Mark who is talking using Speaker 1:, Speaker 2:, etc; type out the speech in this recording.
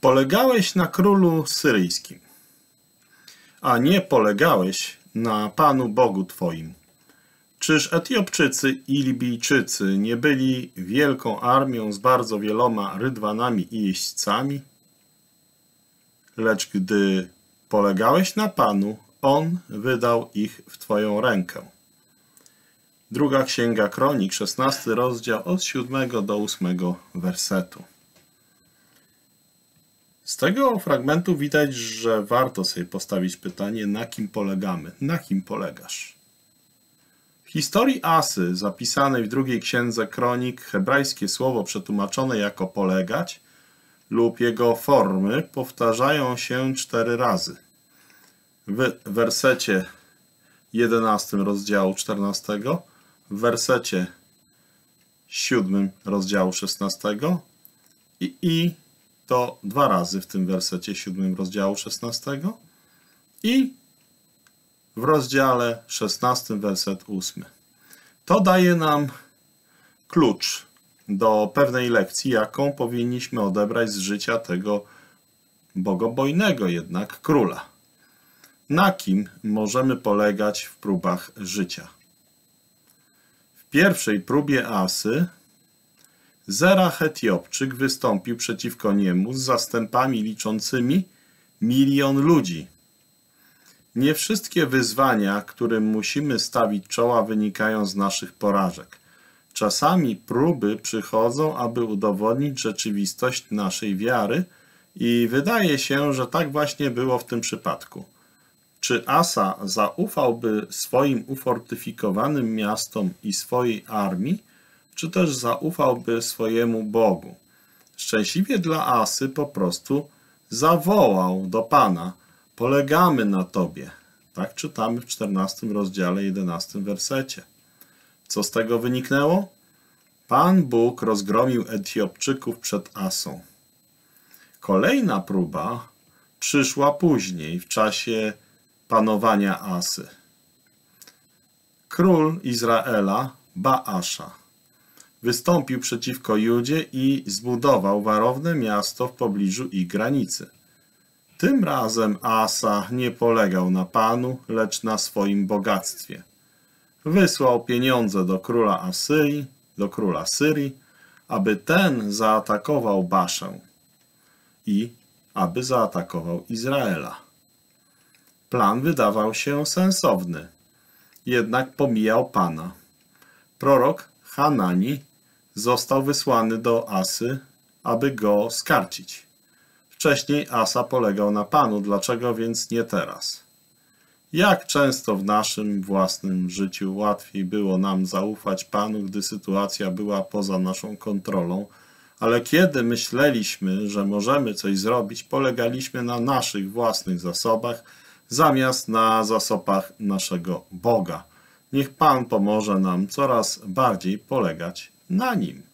Speaker 1: Polegałeś na królu syryjskim, a nie polegałeś na Panu Bogu Twoim. Czyż Etiopczycy i Libijczycy nie byli wielką armią z bardzo wieloma rydwanami i jeźdźcami? Lecz gdy polegałeś na Panu, On wydał ich w Twoją rękę. Druga Księga Kronik, 16 rozdział od 7 do 8 wersetu. Tego fragmentu widać, że warto sobie postawić pytanie, na kim polegamy, na kim polegasz. W historii Asy, zapisanej w drugiej księdze kronik, hebrajskie słowo przetłumaczone jako polegać lub jego formy powtarzają się cztery razy. W wersecie 11 rozdziału 14, w wersecie 7 rozdziału 16 i, i to dwa razy w tym wersecie 7 rozdziału 16 i w rozdziale 16 werset 8. To daje nam klucz do pewnej lekcji, jaką powinniśmy odebrać z życia tego bogobojnego jednak króla. Na kim możemy polegać w próbach życia? W pierwszej próbie Asy Zerach Etiopczyk wystąpił przeciwko niemu z zastępami liczącymi milion ludzi. Nie wszystkie wyzwania, którym musimy stawić czoła, wynikają z naszych porażek. Czasami próby przychodzą, aby udowodnić rzeczywistość naszej wiary i wydaje się, że tak właśnie było w tym przypadku. Czy Asa zaufałby swoim ufortyfikowanym miastom i swojej armii, czy też zaufałby swojemu Bogu? Szczęśliwie dla Asy po prostu zawołał do Pana – Polegamy na Tobie. Tak czytamy w 14 rozdziale, 11 wersecie. Co z tego wyniknęło? Pan Bóg rozgromił Etiopczyków przed Asą. Kolejna próba przyszła później, w czasie panowania Asy. Król Izraela, Baasza, wystąpił przeciwko Judzie i zbudował warowne miasto w pobliżu ich granicy. Tym razem Asa nie polegał na Panu, lecz na swoim bogactwie. Wysłał pieniądze do króla Asyrii, do króla Syrii, aby ten zaatakował Baszę i aby zaatakował Izraela. Plan wydawał się sensowny, jednak pomijał Pana. Prorok Hanani został wysłany do Asy, aby go skarcić. Wcześniej Asa polegał na Panu, dlaczego więc nie teraz? Jak często w naszym własnym życiu łatwiej było nam zaufać Panu, gdy sytuacja była poza naszą kontrolą, ale kiedy myśleliśmy, że możemy coś zrobić, polegaliśmy na naszych własnych zasobach, zamiast na zasobach naszego Boga. Niech Pan pomoże nam coraz bardziej polegać na Nim.